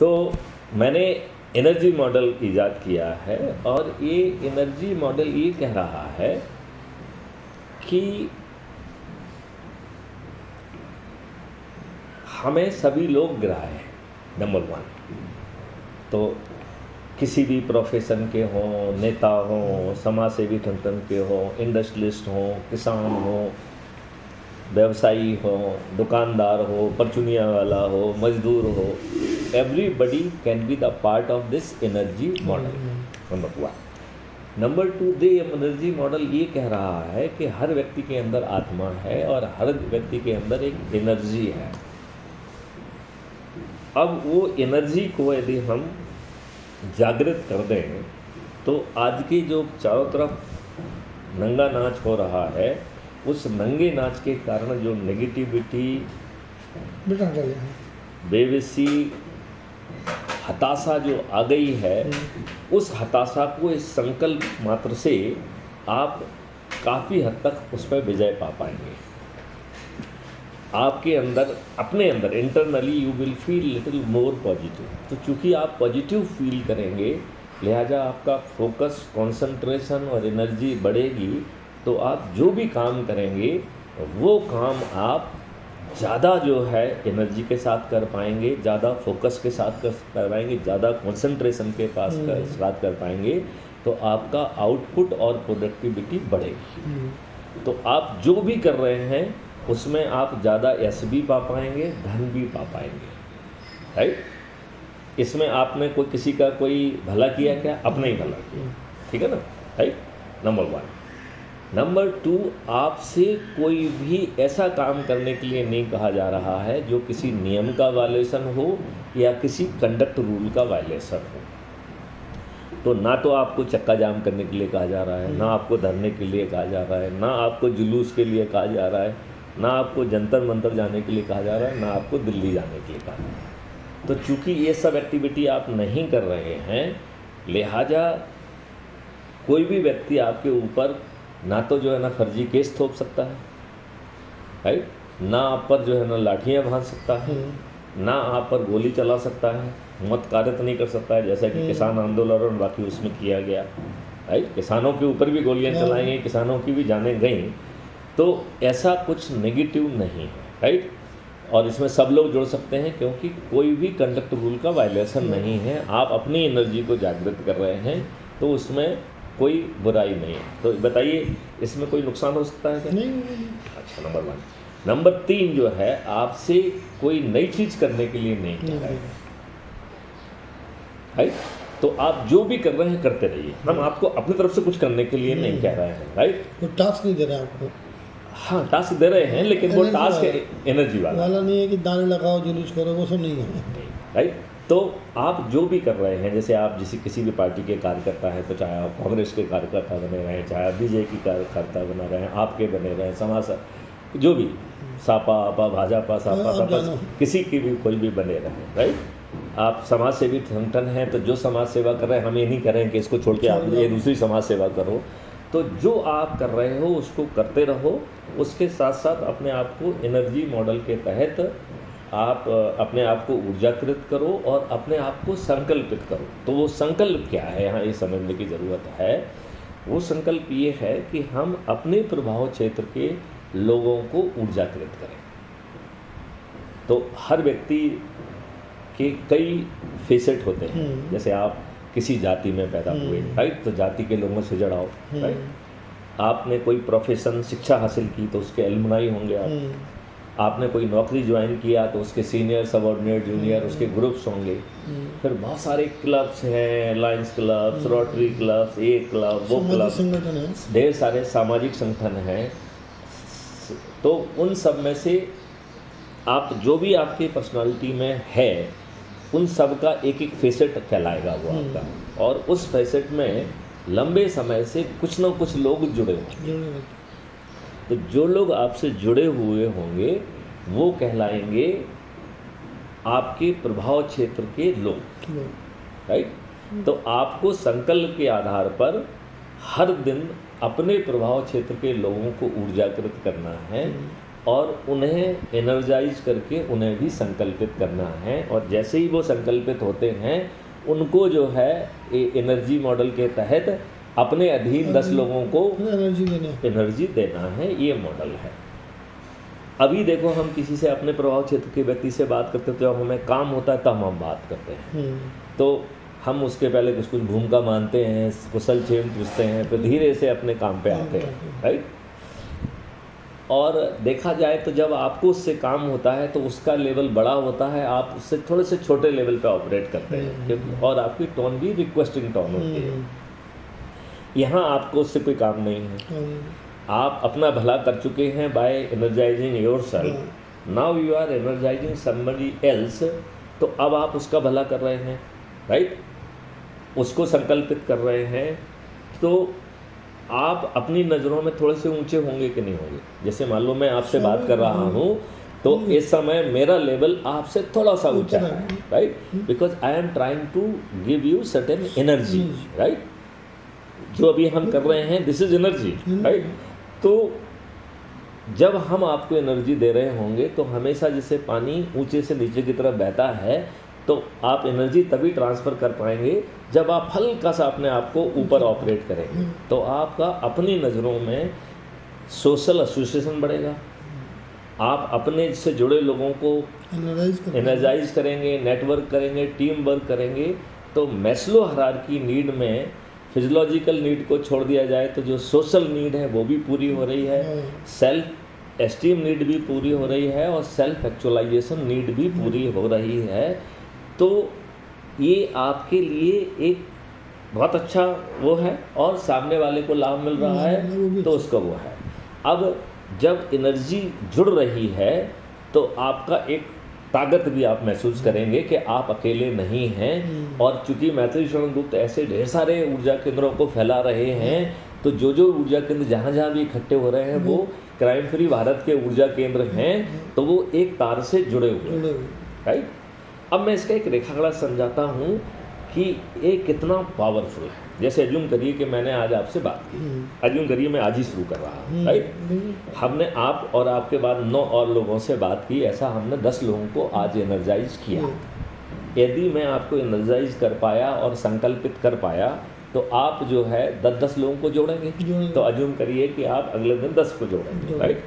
तो मैंने energy model ईजाद किया है और ये एनर्जी मॉडल ये कह रहा है कि हमें सभी लोग गिराए हैं नंबर वन तो किसी भी प्रोफेशन के हों, नेता हों समाज सेवी संगठन के हों इंडस्ट्रियलिस्ट हों, किसान हों व्यवसायी हो दुकानदार हो परचुनिया वाला हो मजदूर हो everybody can be the part of this energy model number one number two the energy model ये कह रहा है कि हर व्यक्ति के अंदर आत्मा है और हर व्यक्ति के अंदर एक एनर्जी है। अब वो एनर्जी को यदि हम जागृत कर दें तो आज की जो चारों तरफ़ नंगा नाच हो रहा है उस नंगे नाच के कारण जो नेगेटिविटी बेविसी हताशा जो आ गई है उस हताशा को इस संकल्प मात्र से आप काफ़ी हद तक उस पर विजय पा पाएँगे। आपके अंदर अपने अंदर internally you will feel little more positive तो चूँकि आप पॉजिटिव फील करेंगे लिहाजा आपका फोकस कंसंट्रेशन और एनर्जी बढ़ेगी तो आप जो भी काम करेंगे वो काम आप ज़्यादा जो है एनर्जी के साथ कर पाएँगे ज़्यादा फोकस के साथ कर कर पाएँगे ज़्यादा कंसंट्रेशन के पास कर हम्म। साथ कर पाएँगे तो आपका आउटपुट और प्रोडक्टिविटी बढ़ेगी। हम्म। तो आप जो भी कर रहे हैं उसमें आप ज़्यादा यश भी पा पाएँगे धन भी पा पाएँगे। राइट इसमें आपने कोई किसी का कोई भला किया क्या? अपना ही भला किया। ठीक है ना? Right number one number two आपसे कोई भी ऐसा काम करने के लिए नहीं कहा जा रहा है जो किसी नियम का वायलेशन हो या किसी कंडक्ट रूल का वायलेशन हो। तो ना तो आपको चक्का जाम करने के लिए कहा जा रहा है, ना आपको धरने के लिए कहा जा रहा है, ना आपको जुलूस के लिए कहा जा रहा है, ना आपको जंतर मंतर जाने के लिए कहा जा रहा है, ना आपको दिल्ली जाने के लिए कहा जा रहा है। तो चूँकि ये सब एक्टिविटी आप नहीं कर रहे हैं, लिहाजा कोई भी व्यक्ति आपके ऊपर ना तो जो है ना फर्जी केस थोप सकता है राइट ना आप पर जो है ना लाठियाँ भांज सकता है ना आप पर गोली चला सकता है मत कार्य नहीं कर सकता है जैसा कि हम्म। किसान आंदोलन और बाकी उसमें किया गया राइट किसानों के ऊपर भी गोलियाँ हाँ। चलाई गई किसानों की भी जाने गई तो ऐसा कुछ नेगेटिव नहीं है राइट और इसमें सब लोग जुड़ सकते हैं क्योंकि कोई भी कंडक्ट रूल का वायलेशन हम्म। नहीं है आप अपनी एनर्जी को जागृत कर रहे हैं तो उसमें कोई बुराई नहीं है। तो बताइए इसमें कोई नुकसान हो सकता है क्या? नहीं नहीं, अच्छा नंबर वन नंबर तीन जो है आपसे कोई नई चीज़ करने के लिए नहीं कह नहीं है राइट तो आप जो भी कर रहे हैं करते रहिए। हम आपको अपनी तरफ़ से कुछ करने के लिए नहीं कह रहे हैं। राइट वो टास्क नहीं दे रहा आपको। हाँ टास्क दे रहे हैं लेकिन वो टास्क। एनर्जी वाला। वाला। नहीं है कि दाने लगाओ जुलूस करो वो सब नहीं है। राइट तो आप जो भी कर रहे हैं जैसे आप जिस किसी भी पार्टी के कार्यकर्ता हैं तो चाहे आप कांग्रेस के कार्यकर्ता बने रहें चाहे आप बीजेपी कार्यकर्ता बने रहे हैं आपके बने रहें समाज जो भी सापा आपा भाजपा सापा हाँ, सापा किसी की भी कोई भी बने रहे राइट आप समाज सेवी संगठन हैं तो जो समाज सेवा कर रहे हैं हम ये नहीं कर रहे हैं कि इसको छोड़ के आप ये दूसरी समाज सेवा करो। तो जो आप कर रहे हो उसको करते रहो उसके साथ साथ अपने आप को एनर्जी मॉडल के तहत आप अपने आप को ऊर्जाकृत करो और अपने आप को संकल्पित करो। तो वो संकल्प क्या है? यहाँ ये समझने की ज़रूरत है। वो संकल्प ये है कि हम अपने प्रभाव क्षेत्र के लोगों को ऊर्जाकृत करें। तो हर व्यक्ति के कई फेसेट होते हैं। हम्म। जैसे आप किसी जाति में पैदा हुए हम्म। राइट तो जाति के लोगों से जड़ाओ हम्म। राइट आपने कोई प्रोफेशन शिक्षा हासिल की तो उसके एलमनाई होंगे आप। हम्म, आपने कोई नौकरी ज्वाइन किया तो उसके सीनियर सबॉर्डिनेट जूनियर उसके ग्रुप्स होंगे। हम्म। फिर बहुत सारे क्लब्स हैं लायंस क्लब्स रोटरी क्लब्स ये क्लब वो क्लब ढेर सारे सामाजिक संगठन हैं। तो उन सब में से आप जो भी आपकी पर्सनालिटी में है उन सब का एक एक फेसेट कहलाएगा वो हम्म। आपका। और उस फेसेट में लंबे समय से कुछ ना कुछ लोग जुड़े रहते तो जो लोग आपसे जुड़े हुए होंगे, वो कहलाएँगे आपके प्रभाव क्षेत्र के लोग। राइट तो आपको संकल्प के आधार पर हर दिन अपने प्रभाव क्षेत्र के लोगों को ऊर्जाकृत करना है और उन्हें एनर्जाइज करके उन्हें भी संकल्पित करना है और जैसे ही वो संकल्पित होते हैं, उनको जो है एनर्जी मॉडल के तहत अपने अधीन दस लोगों को एनर्जी देने। एनर्जी देना है ये मॉडल है। अभी देखो हम किसी से अपने प्रभाव क्षेत्र के व्यक्ति से बात करते हैं तो जब हमें काम होता है तब हम बात करते हैं। हम्म, तो हम उसके पहले कुछ कुछ भूमिका मानते हैं कुशल क्षेम पूछते हैं फिर धीरे से अपने काम पे आते हैं राइट? और देखा जाए तो जब आपको उससे काम होता है तो उसका लेवल बड़ा होता है आप उससे थोड़े से छोटे लेवल पे ऑपरेट करते हैं और आपकी टोन भी रिक्वेस्टिंग टोन होती है। यहाँ आपको उससे कोई काम नहीं है। हम्म, आप अपना भला कर चुके हैं by energising yourself now you are energising somebody else तो अब आप उसका भला कर रहे हैं राइट उसको संकल्पित कर रहे हैं तो आप अपनी नज़रों में थोड़े से ऊँचे होंगे कि नहीं होंगे? जैसे मान लो मैं आपसे बात कर रहा हूँ तो इस समय मेरा लेवल आपसे थोड़ा सा ऊँचा है right because I am trying to give you certain energy right जो अभी हम कर रहे हैं दिस इज़ एनर्जी राइट तो जब हम आपको एनर्जी दे रहे होंगे तो हमेशा जैसे पानी ऊँचे से नीचे की तरफ़ बहता है तो आप एनर्जी तभी ट्रांसफ़र कर पाएँगे जब आप हल्का सा अपने आप को ऊपर ऑपरेट करेंगे। तो आपका अपनी नज़रों में सोशल एसोसिएशन बढ़ेगा। आप अपने से जुड़े लोगों को एनर्जाइज करेंगे। नेटवर्क करेंगे टीम वर्क करेंगे तो मैस्लो हरार की नीड में फिजियोलॉजिकल नीड को छोड़ दिया जाए तो जो सोशल नीड है वो भी पूरी हो रही है। सेल्फ एस्टीम नीड भी पूरी हो रही है और सेल्फ एक्चुअलाइजेशन नीड भी पूरी हो रही है। तो ये आपके लिए एक बहुत अच्छा वो है और सामने वाले को लाभ मिल रहा है तो उसका वो है। अब जब एनर्जी जुड़ रही है तो आपका एक ताकत भी आप महसूस करेंगे कि आप अकेले नहीं हैं। और चूँकि मैत्री शरण गुप्त ऐसे ढेर सारे ऊर्जा केंद्रों को फैला रहे हैं तो जो जो ऊर्जा केंद्र जहाँ जहाँ भी इकट्ठे हो रहे हैं वो क्राइम फ्री भारत के ऊर्जा केंद्र हैं तो वो एक तार से जुड़े हुए हैं। राइट? अब मैं इसका एक रेखागणा समझाता हूँ कि ये कितना पावरफुल है। जैसे अज्यूम करिए कि मैंने आज आपसे बात की। अज्यूम करिए मैं आज ही शुरू कर रहा हूँ राइट हमने आप और आपके बाद नौ और लोगों से बात की ऐसा हमने दस लोगों को आज एनर्जाइज किया। यदि मैं आपको एनर्जाइज कर पाया और संकल्पित कर पाया तो आप जो है दस दस लोगों को जोड़ेंगे। तो अज्यूम करिए कि आप अगले दिन दस को जोड़ेंगे। राइट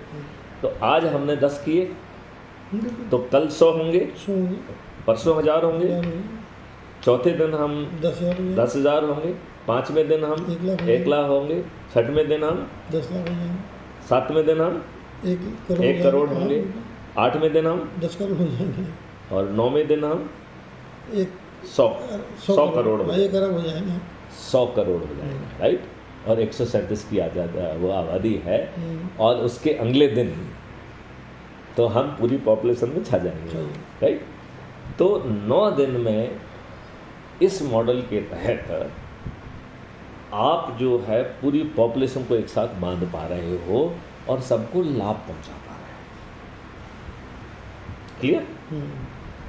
तो आज हमने दस किए। तो कल सौ होंगे। परसों हज़ार होंगे। चौथे दिन हम दस हज़ार होंगे। पाँचवें दिन हम एक लाख होंगे। छठवें दिन हम दस लाख हो जाएँगे सातवें दिन हम एक करोड़ एक करोड़ होंगे। आठवें दिन हम दस करोड़ हो जाएँगे। और नौवें दिन हम एक सौ सौ करोड़ हो एक अरब जाएँगे। सौ करोड़ हो जाएँगे राइट और एक सौ सैंतीस की आज़ाद वो आबादी है। हम्म, और उसके अगले दिन तो हम पूरी पॉपुलेशन में छा जाएँगे राइट तो नौ दिन में इस मॉडल के तहत आप जो है पूरी पॉपुलेशन को एक साथ बाँध पा रहे हो और सबको लाभ पहुँचा पा रहे हो। क्लियर हम्म,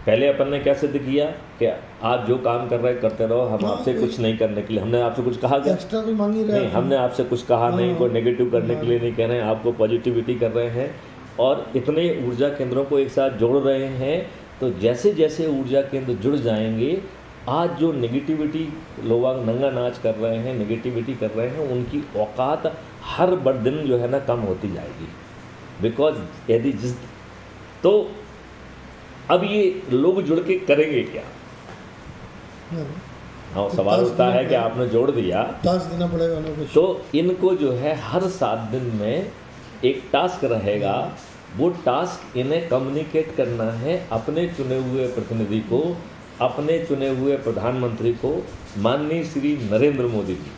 पहले अपन ने क्या सिद्ध किया कि आप जो काम कर रहे करते रहो हम आपसे कुछ नहीं करने के लिए हमने आपसे कुछ कहा क्या? एक्स्ट्रा कोई मांग ही नहीं हमने आपसे कुछ कहा नहीं हाँ। कोई नेगेटिव करने के लिए नहीं कह रहे हैं आपको पॉजिटिविटी कर रहे हैं और इतने ऊर्जा केंद्रों को एक साथ जोड़ रहे हैं तो जैसे जैसे ऊर्जा केंद्र जुड़ जाएँगे आज जो नेगेटिविटी लोग नंगा नाच कर रहे हैं नेगेटिविटी कर रहे हैं उनकी औकात हर बर दिन जो है ना कम होती जाएगी। बिकॉज़ यदि जिस तो अब ये लोग जुड़ के करेंगे क्या? हाँ, हाँ सवाल उठता है कि आपने जोड़ दिया। टास्क देना पड़ेगा उन्हें तो इनको जो है हर सात दिन में एक टास्क रहेगा। वो टास्क इन्हें कम्युनिकेट करना है अपने चुने हुए प्रतिनिधि को। अपने चुने हुए प्रधानमंत्री को माननीय श्री नरेंद्र मोदी जी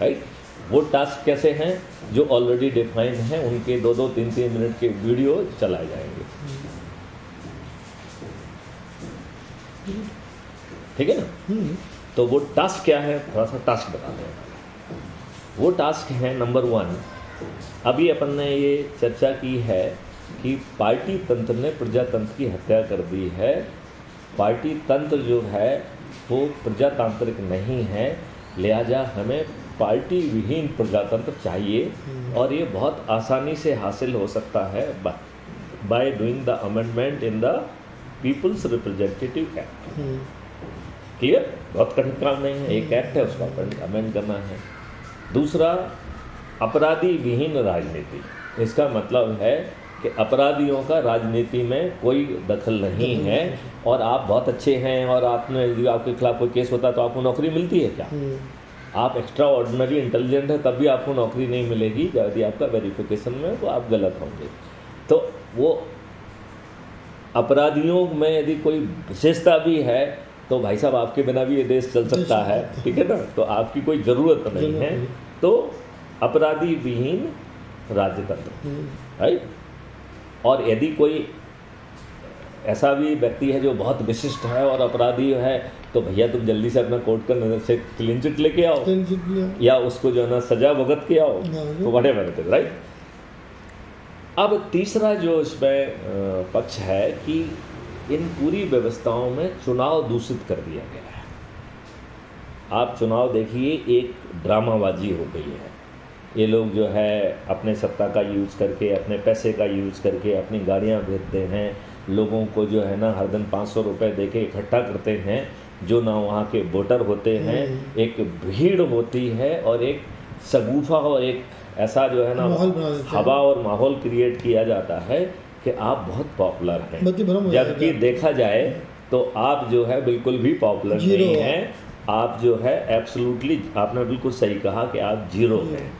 राइट वो टास्क कैसे हैं, जो ऑलरेडी डिफाइंड हैं, उनके दो दो तीन तीन मिनट के वीडियो चलाए जाएँगे। ठीक है ना? तो वो टास्क क्या है? थोड़ा सा टास्क बताते हैं। वो टास्क है नंबर वन अभी अपन ने ये चर्चा की है कि पार्टी तंत्र ने प्रजातंत्र की हत्या कर दी है। पार्टी तंत्र जो है वो प्रजातांत्रिक नहीं है। लिहाजा हमें पार्टी विहीन प्रजातंत्र चाहिए हम्म। और ये बहुत आसानी से हासिल हो सकता है by doing the amendment in the people's representative act clear बहुत कठिन काम नहीं है एक एक्ट है उसका अमेंड करना है। दूसरा अपराधी विहीन राजनीति। इसका मतलब है कि अपराधियों का राजनीति में कोई दखल नहीं है। और आप बहुत अच्छे हैं और आपने यदि आपके खिलाफ कोई केस होता है तो आपको नौकरी मिलती है क्या? हम्म, आप एक्स्ट्रा ऑर्डिनरी इंटेलिजेंट है तब भी आपको नौकरी नहीं मिलेगी। यदि आपका वेरिफिकेशन में तो आप गलत होंगे। तो वो अपराधियों में यदि कोई विशेषता भी है तो भाई साहब आपके बिना भी ये देश चल सकता है। ठीक है ना? तो आपकी कोई ज़रूरत नहीं है। तो अपराधी विहीन राज्यतंत्र हम्म, राइट? और यदि कोई ऐसा भी व्यक्ति है जो बहुत विशिष्ट है और अपराधी है तो भैया तुम जल्दी से अपना कोर्ट का नज़र से क्लीन चिट लेके आओ। या उसको जो है ना सजा भुगत के आओ। तो वट एवर राइट अब तीसरा जो इसमें पक्ष है कि इन पूरी व्यवस्थाओं में चुनाव दूषित कर दिया गया है। आप चुनाव देखिए एक ड्रामाबाजी हो गई है। ये लोग जो है अपने सत्ता का यूज़ करके अपने पैसे का यूज़ करके अपनी गाड़ियाँ भेजते हैं। लोगों को जो है ना हर दिन पाँच सौ रुपये दे के इकट्ठा करते हैं जो ना वहाँ के वोटर होते हैं। एक भीड़ होती है और एक सगुफा और एक ऐसा जो है ना। हवा और माहौल क्रिएट किया जाता है कि आप बहुत पॉपुलर हैं। जबकि देखा जाए तो आप जो है बिल्कुल भी पॉपुलर नहीं है। हैं। आप जो है एब्सोल्युटली आपने बिल्कुल सही कहा कि आप ज़ीरो हैं।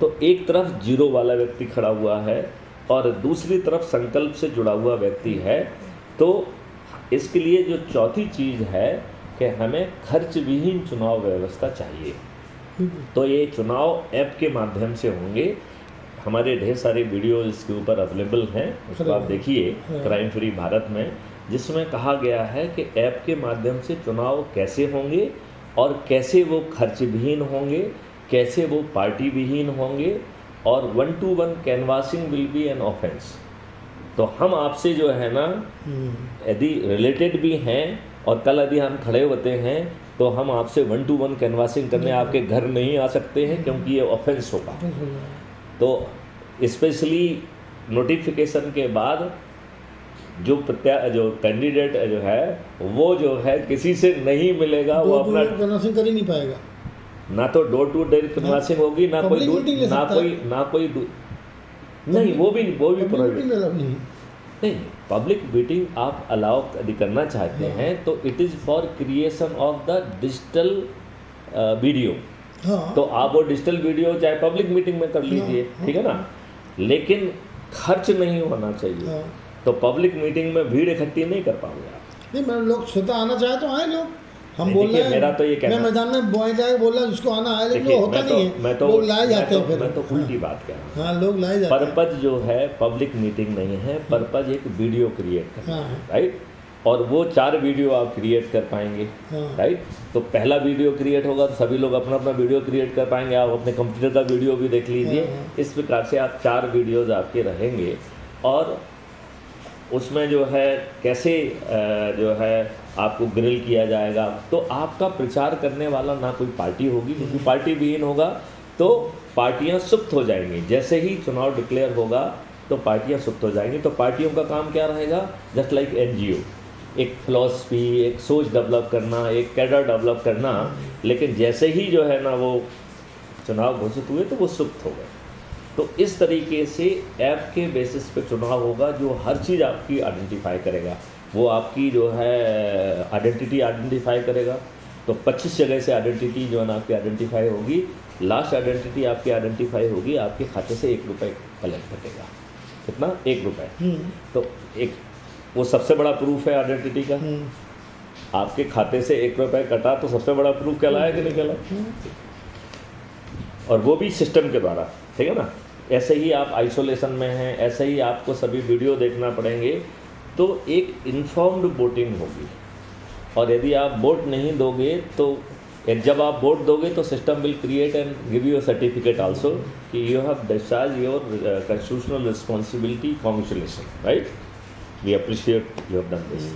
तो एक तरफ़ ज़ीरो वाला व्यक्ति खड़ा हुआ है और दूसरी तरफ़ संकल्प से जुड़ा हुआ व्यक्ति है तो इसके लिए जो चौथी चीज़ है कि हमें खर्च विहीन चुनाव व्यवस्था चाहिए। तो ये चुनाव ऐप के माध्यम से होंगे। हमारे ढेर सारे वीडियो इसके ऊपर अवेलेबल हैं उसको आप देखिए हाँ। क्राइम फ्री भारत में जिसमें कहा गया है कि ऐप के माध्यम से चुनाव कैसे होंगे और कैसे वो खर्च विहीन होंगे कैसे वो पार्टी विहीन होंगे और one to one canvassing will be an offence तो हम आपसे जो है ना हम्म, यदि रिलेटेड भी हैं और कल यदि हम खड़े होते हैं तो हम आपसे वन टू वन कैनवासिंग करने आपके घर नहीं आ सकते हैं क्योंकि ये ऑफेंस होगा। तो स्पेशली नोटिफिकेशन के बाद जो प्रत्या जो कैंडिडेट जो है वो जो है किसी से नहीं मिलेगा वो अपना टूर कन्वर्सिंग कर ही नहीं पाएगा। ना तो डोर टू डोर कैनवासिंग होगी ना कोई ना कोई ना कोई नहीं वो भी वो भी नहीं नहीं पब्लिक मीटिंग आप अलाउ करना चाहते हाँ। हैं तो it is for creation of the digital video हाँ। तो आप वो डिजिटल वीडियो चाहे पब्लिक मीटिंग में कर लीजिए हाँ, ठीक है ना? लेकिन खर्च नहीं होना चाहिए। हाँ। तो पब्लिक मीटिंग में भीड़ इकट्ठी नहीं कर पाओगे आप। नहीं मैं लोग स्वतः आना चाहे तो आए लोग। हम बोल रहे हैं। मेरा तो ये कहना- मैं मैदान में बॉय जाए बोल रहा है जिसको आना आए लेकिन होता तो नहीं है। मैं तो लोग लाए जाते तो- हैं फिर। मैं तो उल्टी बात कह रहा हूँ। हाँ लोग लाए जाते हैं। पर्पज जो है पब्लिक मीटिंग नहीं है पर्पज एक वीडियो क्रिएट करना हाँ। है राइट और वो चार वीडियो आप क्रिएट कर पाएँगे हाँ। राइट तो पहला वीडियो क्रिएट होगा तो सभी लोग अपना अपना वीडियो क्रिएट कर पाएँगे। आप अपने कंप्यूटर का वीडियो भी देख लीजिए। हाँ, हाँ। इस प्रकार से आप चार वीडियोज़ आपके रहेंगे। और उसमें जो है कैसे जो है आपको ग्रिल किया जाएगा। तो आपका प्रचार करने वाला ना कोई पार्टी होगी, क्योंकि पार्टी विहीन होगा तो पार्टियाँ सुप्त हो जाएँगी। जैसे ही चुनाव डिक्लेयर होगा तो पार्टियाँ सुप्त हो जाएँगी। तो पार्टियों का काम क्या रहेगा? जस्ट लाइक एनजीओ एक फिलॉसफी एक सोच डेवलप करना, एक कैडर डेवलप करना, लेकिन जैसे ही जो है ना वो चुनाव घोषित हुए तो वो सुप्त हो गए। तो इस तरीके से ऐप के बेसिस पे चुनाव होगा, जो हर चीज़ आपकी आइडेंटिफाई करेगा। वो आपकी जो है आइडेंटिटी आइडेंटिफाई करेगा। तो 25 जगह से आइडेंटिटी जो है ना आपकी आइडेंटिफाई होगी। लास्ट आइडेंटिटी आपकी आइडेंटिफाई होगी आपके खाते से एक रुपये कलेक्ट कटेगा। कितना? एक रुपये हम्म, तो एक वो सबसे बड़ा प्रूफ है आइडेंटिटी का। हम्म, आपके खाते से एक रुपये कटा तो सबसे बड़ा प्रूफ कहलाया कि नहीं कहलाया? और वो भी सिस्टम के द्वारा ठीक है ना? ऐसे ही आप आइसोलेशन में हैं ऐसे ही आपको सभी वीडियो देखना पड़ेंगे। तो एक इन्फॉर्म्ड वोटिंग होगी। और यदि आप वोट नहीं दोगे तो जब आप वोट दोगे तो system will create and give you certificate also कि you have discharge your constitutional responsibility congratulation right we appreciate you have done this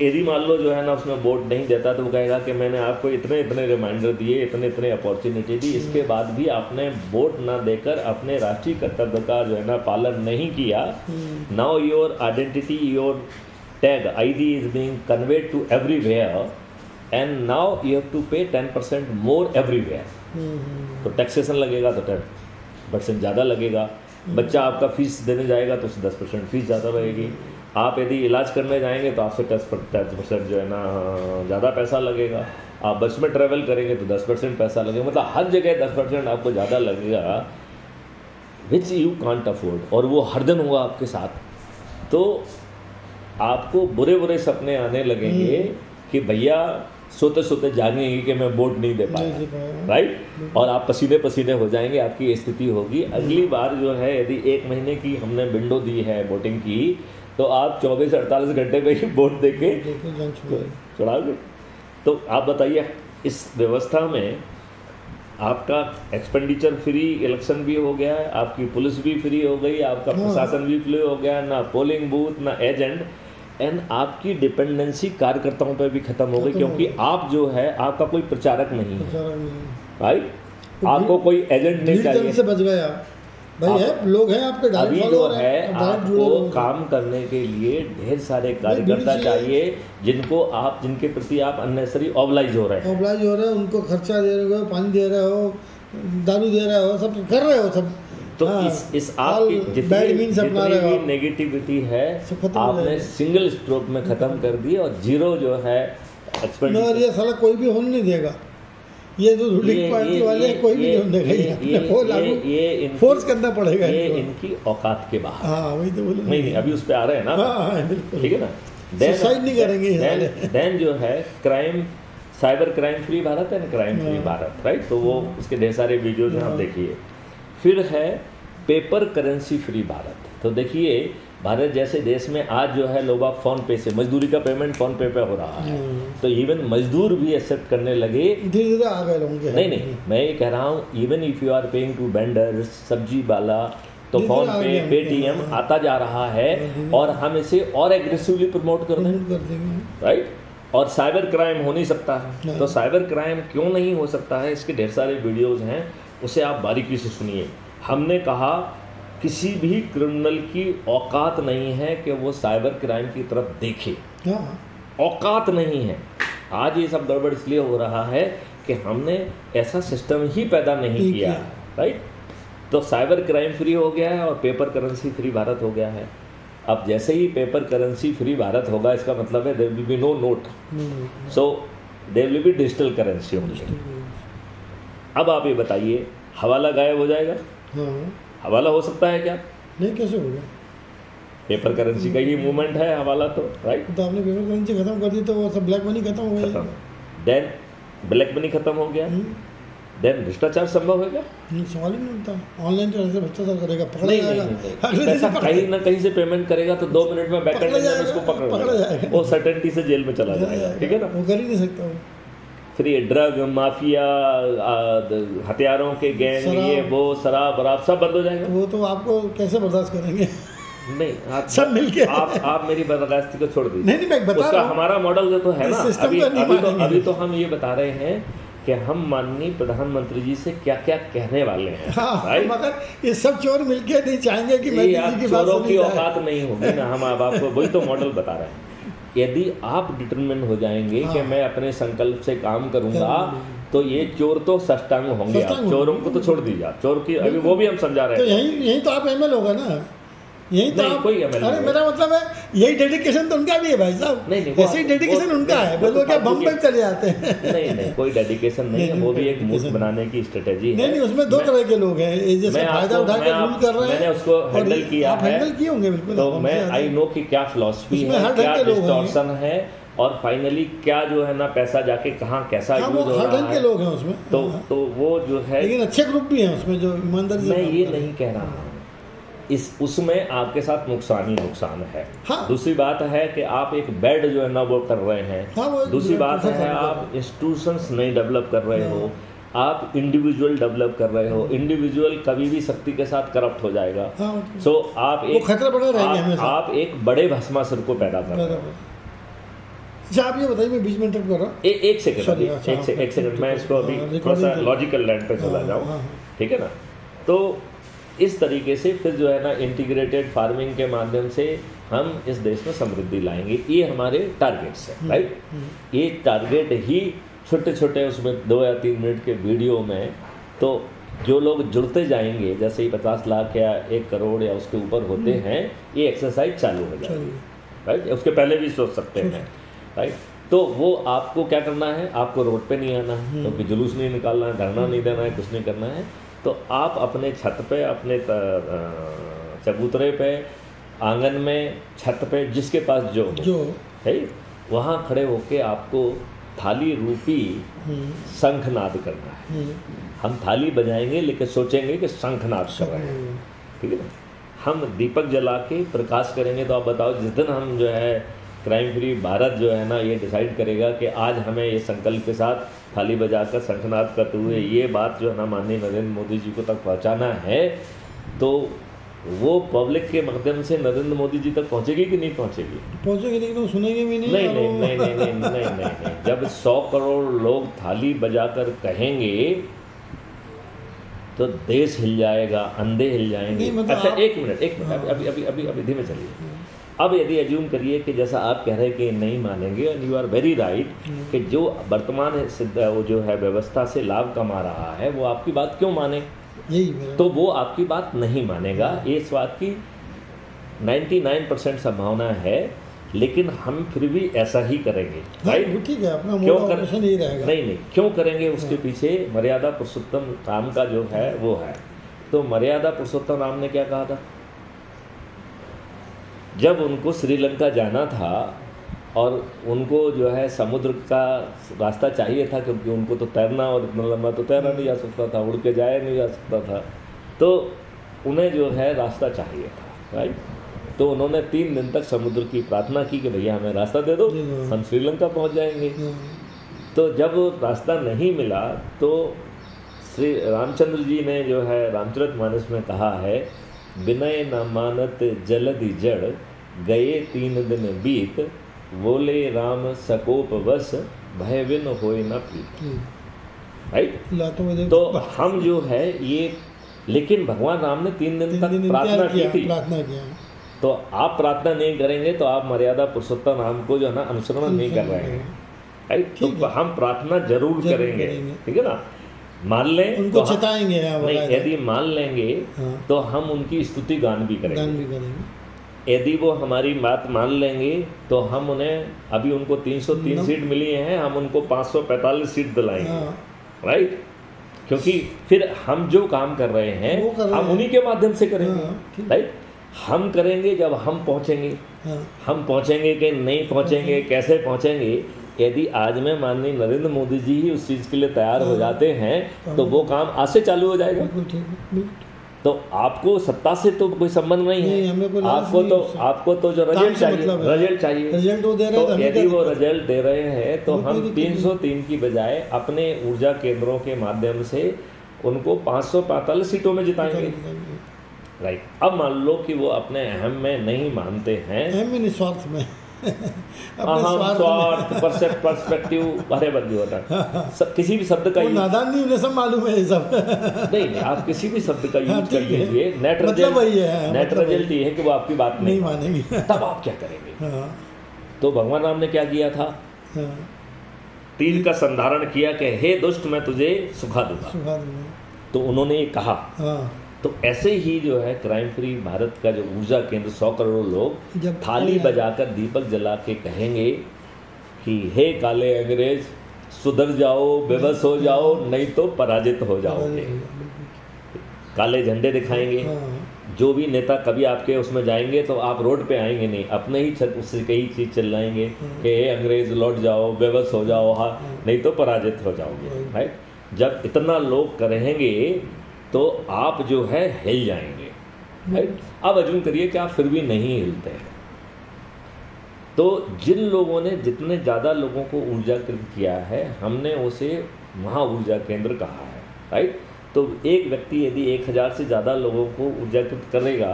यदि मान लो जो है ना उसमें वोट नहीं देता तो वो कहेगा कि मैंने आपको इतने इतने रिमाइंडर दिए इतने इतने अपॉर्चुनिटी दी। इसके बाद भी आपने वोट ना देकर अपने राष्ट्रीय कर्तव्य का जो है ना पालन नहीं किया now your identity your tag I D is being conveyed to everywhere and now you have to pay ten percent more everywhere hmm, तो टैक्सेशन लगेगा तो टेन परसेंट ज़्यादा लगेगा। बच्चा आपका फ़ीस देने जाएगा तो उससे दस परसेंट फ़ीस ज़्यादा रहेगी। आप यदि इलाज करने जाएँगे तो आपसे दस दस परसेंट जो है ना ज़्यादा पैसा लगेगा। आप बस में ट्रैवल करेंगे तो दस परसेंट पैसा लगेगा। मतलब हर जगह दस परसेंट आपको ज़्यादा लगेगा। विच यू कॉन्ट अफोर्ड और वो हर दिन हुआ आपके साथ। तो आपको बुरे बुरे सपने आने लगेंगे कि भैया सोते सोते जागेंगे कि मैं वोट नहीं दे पाया। पाया। राइट और आप पसीने पसीने हो जाएँगे आपकी स्थिति होगी। अगली बार जो है यदि एक महीने की हमने विंडो दी है वोटिंग की तो आप 24 अड़तालीस घंटे में ही वोट जान छुड़ाई चढ़ाओगे तो आप बताइए इस व्यवस्था में आपका एक्सपेंडिचर फ्री इलेक्शन भी हो गया है आपकी पुलिस भी फ्री हो गई आपका हाँ। प्रशासन भी फ्री हो गया ना पोलिंग बूथ ना एजेंट एंड आपकी डिपेंडेंसी कार्यकर्ताओं पर भी खत्म हो गई क्योंकि आप जो है आपका कोई प्रचारक नहीं है। राइट तो आपको कोई एजेंट नहीं चाहिए। से बच आप भाई आप- है लोग हैं आपके अभी जो है आपको काम करने के लिए ढेर सारे कार्यकर्ता चाहिए। जिनको आप जिनके प्रति आप अननेसरी ऑबलाइज हो रहे हैं। ऑबलाइज हो रहे हो उनको खर्चा दे रहे हो पानी दे रहे हो दारू दे रहे हो सब कर रहे हो सब। तो हाँ, इस इस आपकी जितनी जितनी भी नेगेटिविटी है आपने सिंगल स्ट्रोक में खत्म कर दी और ज़ीरो जो है एक्सपेंडिचर ये साला कोई भी होने नहीं देगा। ये जो रूलिंग पार्टी वाले ये- हैं, कोई भी नहीं होने देगा ये- लागू ये इनकी- फोर्स करना पड़ेगा ये इनकी। औकात के बाहर हाँ वही तो बोले। नहीं नहीं अभी उस पे आ रहे हैं ना। हाँ हाँ बिल्कुल। ठीक है ना? Suicide नहीं करेंगे। देन जो है crime cyber crime free Bharat है ना क्राइम फ्री हाँ। भारत राइट तो वो उसके ढेर सारे वीडियोज़ हैं आप हाँ। देखिए। फिर है पेपर करेंसी फ्री भारत। तो देखिए भारत जैसे देश में आज जो है लोग आप फ़ोन पे से मजदूरी का पेमेंट फ़ोन पे पे हो रहा है। हम्म। तो इवन मजदूर भी एक्सेप्ट करने लगे। धीरे धीरे आ गए लोगों के नहीं नहीं मैं ये कह रहा हूँ even if you are paying to vendors सब्ज़ी वाला तो फ़ोन पे पेटीएम हाँ। आता जा रहा है और हम इसे और एग्रेसिवली प्रमोट कर रहे हैं प्रमोट कर देंगे। राइट और साइबर क्राइम हो नहीं सकता है। तो साइबर क्राइम क्यों नहीं हो सकता है? इसके ढेर सारे वीडियोज़ हैं उसे आप बारीकी से सुनिए। हमने कहा किसी भी क्रिमिनल की औकात नहीं है कि वो साइबर क्राइम की तरफ़ देखे। हाँ। औकात नहीं है। आज ये सब गड़बड़ इसलिए हो रहा है कि हमने ऐसा सिस्टम ही पैदा नहीं किया। राइट तो साइबर क्राइम फ्री हो गया है और पेपर करेंसी फ्री भारत हो गया है। अब जैसे ही पेपर करेंसी फ्री भारत होगा इसका मतलब है there will be no note so there will be digital currency only अब आप ये बताइए हवाला गायब हो जाएगा? हाँ। हवाला हो सकता है क्या? नहीं कैसे होगा पेपर करेंसी का ही मूवमेंट है हवाला तो राइट तो आपने पेपर करेंसी खत्म कर दी तो वो सब ब्लैक मनी खत्म हो गया। देन ब्लैक मनी खत्म हो गया। हम्म, देन भ्रष्टाचार संभव होगा नहीं, सवाल ही नहीं उठता। ऑनलाइन तो ऐसे भ्रष्टाचार करेगा पकड़ा नहीं जाएगा। नहीं, नहीं। कहीं ना कहीं से पेमेंट करेगा तो दो मिनट में में उसको पकड़ जाएगा। वो सर्टेनिटी से जेल में चला जाएगा ठीक है ना? वो कर ही नहीं सकता फिर ये ड्रग माफिया हथियारों के गैंग ये वो शराब वराब सब बंद हो जाएगा। वो तो आपको कैसे बर्दाश्त करेंगे? नहीं आप सब मिलके। आप आप मेरी बर्दाश्ती को छोड़ दीजिए। नहीं नहीं मैं बता उसका हमारा मॉडल जो तो है ना। अभी अभी तो। अभी तो हम ये बता रहे हैं कि हम माननीय प्रधानमंत्री जी से क्या क्या कहने वाले हैं हाँ मगर ये सब चोर मिलके नहीं चाहेंगे कि मैं की बात की औकात नहीं होगी ना हम आपको वही तो मॉडल बता रहे हैं। यदि आप डिटरमिन हो जाएँगे हाँ। कि। मैं अपने संकल्प से काम करूँगा। तो ये चोर तो सष्टांग होंगे आप चोरों को तो छोड़ दीजिए आप चोर की अभी वो भी हम समझा तो रहे हैं यही यही तो आप एमएल होगा ना यही तो कोई ML अरे मेरा मतलब है यही डेडिकेशन तो उनका भी है भाई साहब। नहीं, नहीं, वो- ऐसे ही डेडिकेशन उनका है तो क्या बम की- पे चले जाते हैं। नहीं नहीं कोई डेडिकेशन नहीं है वो भी एक dedication। बनाने की स्ट्रेटेजी नहीं है। नहीं उसमें दो तरह के लोग हैं जैसे फ़ायदा उठा के रूल कर रहे हैं मैंने उसको हैंडल किया आप है। हैंडल किए होंगे बिल्कुल तो मैं आई नो कि क्या फिलॉसफी है क्या के लोग डिस्टॉर्शन है और फाइनली क्या जो है ना पैसा जाके कहाँ कैसा हाँ यूज़ हो रहा ढंग के है। लोग हैं उसमें। तो हाँ। तो वो जो है लेकिन अच्छे ग्रुप भी हैं उसमें जो ईमानदारी मैं ये नहीं कह रहा। हूँ इस उसमें आपके साथ नुकसान ही नुकसान है। हाँ। दूसरी बात है कि आप एक बेड जो है ना वो कर रहे हैं। हाँ, दूसरी बात prefer है आप इंस्टीट्यूशंस नहीं डेवलप कर रहे हो। आप इंडिविजुअल डेवलप कर रहे हो। इंडिविजुअल कभी भी शक्ति के साथ करप्ट हो जाएगा। हैं। हाँ, तो- सो आप एक खतरे बने रहेंगे आप, आप एक बड़े भस्मा भस्मासुर को पैदा कर रहे हो। अच्छा आप ये बताइए मैं बीच में इंटरप्ट कर रहा हूँ। एक सेकंड अच्छा, एक सेकंड मैं इसको अभी हाँ, थोड़ा सा लॉजिकल लैंड पे चला हाँ, जाऊँ। हाँ, हाँ। ठीक है ना? तो इस तरीके से फिर जो है ना इंटीग्रेटेड फ़ार्मिंग के माध्यम से हम इस देश में समृद्धि लाएँगे। ये हमारे टारगेट्स हैं राइट ये टारगेट ही छोटे छोटे उसमें दो या तीन मिनट के वीडियो में तो जो लोग जुड़ते जाएँगे जैसे ही पचास लाख या एक करोड़ या उसके ऊपर होते हैं ये एक्सरसाइज चालू हो जाएगी राइट उसके पहले भी सोच सकते हैं। राइट तो वो आपको क्या करना है? आपको रोड पे नहीं आना है क्योंकि जुलूस नहीं निकालना है धरना नहीं देना है कुछ नहीं करना है। तो आप अपने छत पे अपने चबूतरे पे आँगन में छत पे जिसके पास जो जो है? वहाँ खड़े होके आपको थाली रूपी हम्म, शंखनाद करना है। हम्म, हम थाली बजाएँगे लेकिन सोचेंगे कि शंखनाद कर रहे हैं। हम्म, ठीक है ना? हम दीपक जला के प्रकाश करेंगे तो आप बताओ जिस दिन हम जो है क्राइम फ्री भारत जो है ना ये डिसाइड करेगा कि आज हमें ये संकल्प के साथ थाली बजाकर शंखनाद करते हुए ये बात जो है ना माननीय नरेंद्र मोदी जी को तक पहुंचाना है तो वो पब्लिक के माध्यम से नरेंद्र मोदी जी तक पहुंचेगी कि नहीं पहुंचेगी? पहुँचेंगे लेकिन वो सुनेंगे भी नहीं। नहीं नहीं नहीं नहीं नहीं नहीं नहीं नहीं जब सौ करोड़ लोग थाली बजाकर कहेंगे तो देश हिल जाएगा अंधे हिल जाएँगे। मतलब अच्छा आप- एक मिनट एक मिनट अभी अभी अभी अभी धीमे चलिए। अब यदि एज्यूम करिए कि जैसा आप कह रहे हैं कि नहीं मानेंगे and you are very right कि जो वर्तमान सिद्ध- वो जो है व्यवस्था से लाभ कमा रहा है वो आपकी बात क्यों माने? यही तो वो आपकी बात नहीं मानेगा। ये इस बात की 99 परसेंट संभावना है लेकिन हम फिर भी ऐसा ही करेंगे हाँ, राइट ठीक है अपना क्यों कर? रहेगा। नहीं नहीं क्यों करेंगे उसके पीछे? मर्यादा पुरुषोत्तम राम का जो है वो है। तो मर्यादा पुरुषोत्तम राम ने क्या कहा था? जब उनको श्रीलंका जाना था और उनको जो है समुद्र का रास्ता चाहिए था क्योंकि उनको तो तैरना और इतना लंबा तो तैरना नहीं जा सकता था उड़ के जाया नहीं जा सकता था तो उन्हें जो है रास्ता चाहिए था राइट तो उन्होंने तीन दिन तक समुद्र की प्रार्थना की कि भैया हमें रास्ता दे दो हम श्रीलंका पहुँच जाएँगे। हाँ, तो जब रास्ता नहीं मिला तो श्री रामचंद्र जी ने जो है रामचरित मानस में कहा है विनय न मानत जलधि जड़ गए तीन दिन बीत बोले राम सकोप वश भय विन होए न प्रीत। राइट देख तो हम जो है ये लेकिन भगवान राम ने तीन दिन तक प्रार्थना की थी। प्रार्थना किया। तो आप प्रार्थना नहीं करेंगे तो आप मर्यादा पुरुषोत्तम राम को जो है ना अनुसरण नहीं कर रहे हैं राइट तो हम प्रार्थना ज़रूर करेंगे। ठीक है ना? मान लें उनको तो चिताएँगे हाँ, नहीं यदि मान लेंगे हाँ। तो हम उनकी स्तुति गान भी करेंगे। भी करेंगे। यदि वो हमारी बात मान लेंगे तो हम उन्हें अभी उनको 303 नम- सीट मिली हैं हम उनको 545 सीट दिलाएँगे। हाँ। राइट? क्योंकि फिर हम जो काम कर रहे हैं कर रहे हम उन्हीं के माध्यम से करेंगे। हाँ, राइट? हम करेंगे जब हम पहुँचेंगे। हाँ। हम पहुँचेंगे कि नहीं पहुँचेंगे कैसे पहुँचेंगे यदि आज में माननीय नरेंद्र मोदी जी ही उस चीज़ के लिए तैयार हो हाँ। जाते हैं तो वो काम आज से चालू हो जाएगा। बिल्कुल ठीक तो आपको सत्ता से तो कोई संबंध नहीं है। आपको तो आपको तो जो रिज़ल्ट चाहिए मतलब रिज़ल्ट चाहिए। रिज़ल्ट वो दे रहे तो यदि वो? रिज़ल्ट दे रहे हैं तो हम दिक्कत नहीं। 303 की बजाय अपने ऊर्जा केंद्रों के माध्यम से उनको 545 सीटों में जिताएँगे। राइट अब मान लो कि वो अपने अहम में नहीं मानते हैं। अहम में निस्वार्थ में। अहम स्वार्थ परसेप्ट पर्सपेक्टिव अरे बंदी होता सब किसी भी शब्द का नादान नहीं उन्हें सब मालूम है ये सब। नहीं आप किसी भी शब्द का यूज़ कर लीजिए नेट मतलब रिज़ल्ट वही है, नेट रिज़ल्ट ये है कि वो आपकी बात नहीं नहीं मानेंगे। तब आप क्या करेंगे? हाँ। तो भगवान राम ने क्या किया था? हाँ। तीर का संधारण किया कि हे दुष्ट मैं तुझे सुखा दूँगा। तो उन्होंने ये कहा हाँ। तो ऐसे ही जो है क्राइम फ्री भारत का जो ऊर्जा केंद्र सौ करोड़ लोग थाली बजाकर दीपक जला के कहेंगे कि हे काले अंग्रेज़ सुधर जाओ बेबस हो जाओ नहीं तो पराजित हो जाओगे। काले झंडे दिखाएँगे। हाँ। जो भी नेता कभी आपके उसमें जाएँगे तो आप रोड पे आएँगे नहीं अपने ही छत उससे कई चीज़ चिल्लाएँगे कि हे अंग्रेज़ लौट जाओ बेबस हो जाओ हाँ नहीं तो पराजित हो जाओगे राइट जब इतना लोग करेंगे तो आप जो है हिल जाएँगे। राइट अब अजूम करिए कि आप फिर भी नहीं हिलते हैं। तो जिन लोगों ने जितने ज़्यादा लोगों को ऊर्जाकृत किया है हमने उसे महा ऊर्जा केंद्र कहा है। राइट तो एक व्यक्ति यदि एक हज़ार से ज़्यादा लोगों को ऊर्जाकृत करेगा